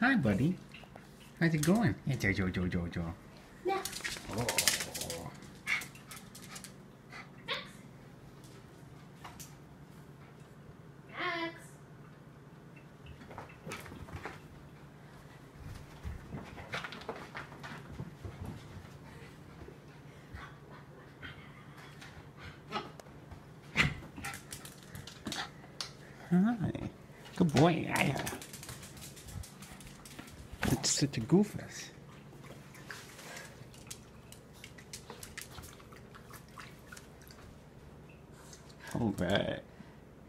Hi, buddy. How's it going? Hey, Jojo, Jojo, Jojo. Yeah. Oh. Max. Hi. Good boy. Uh, Such a goofus. All right.